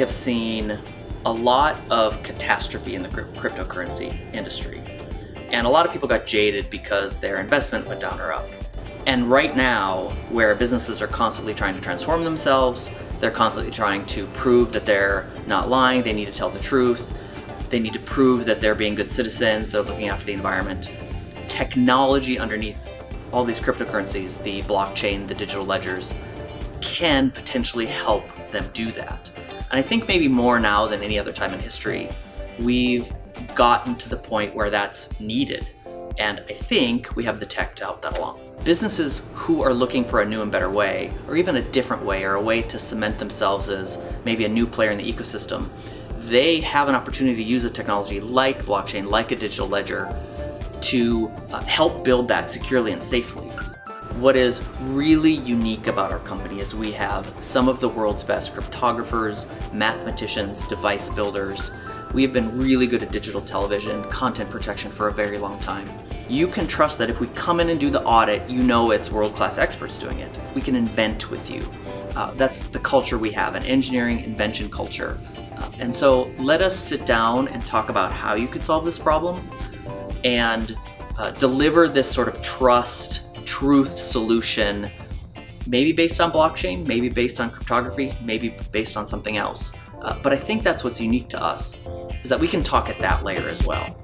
have seen a lot of catastrophe in the cryptocurrency industry. And a lot of people got jaded because their investment went down or up. And right now, where businesses are constantly trying to transform themselves, they're constantly trying to prove that they're not lying, they need to tell the truth, they need to prove that they're being good citizens, they're looking after the environment. Technology underneath all these cryptocurrencies, the blockchain, the digital ledgers, can potentially help them do that. And I think maybe more now than any other time in history, we've gotten to the point where that's needed. And I think we have the tech to help that along. Businesses who are looking for a new and better way, or even a different way, or a way to cement themselves as maybe a new player in the ecosystem, they have an opportunity to use a technology like blockchain, like a digital ledger, to uh, help build that securely and safely. What is really unique about our company is we have some of the world's best cryptographers, mathematicians, device builders. We have been really good at digital television, content protection for a very long time. You can trust that if we come in and do the audit, you know it's world-class experts doing it. We can invent with you. Uh, that's the culture we have, an engineering invention culture. Uh, and so let us sit down and talk about how you could solve this problem and uh, deliver this sort of trust truth solution, maybe based on blockchain, maybe based on cryptography, maybe based on something else. Uh, but I think that's what's unique to us, is that we can talk at that layer as well.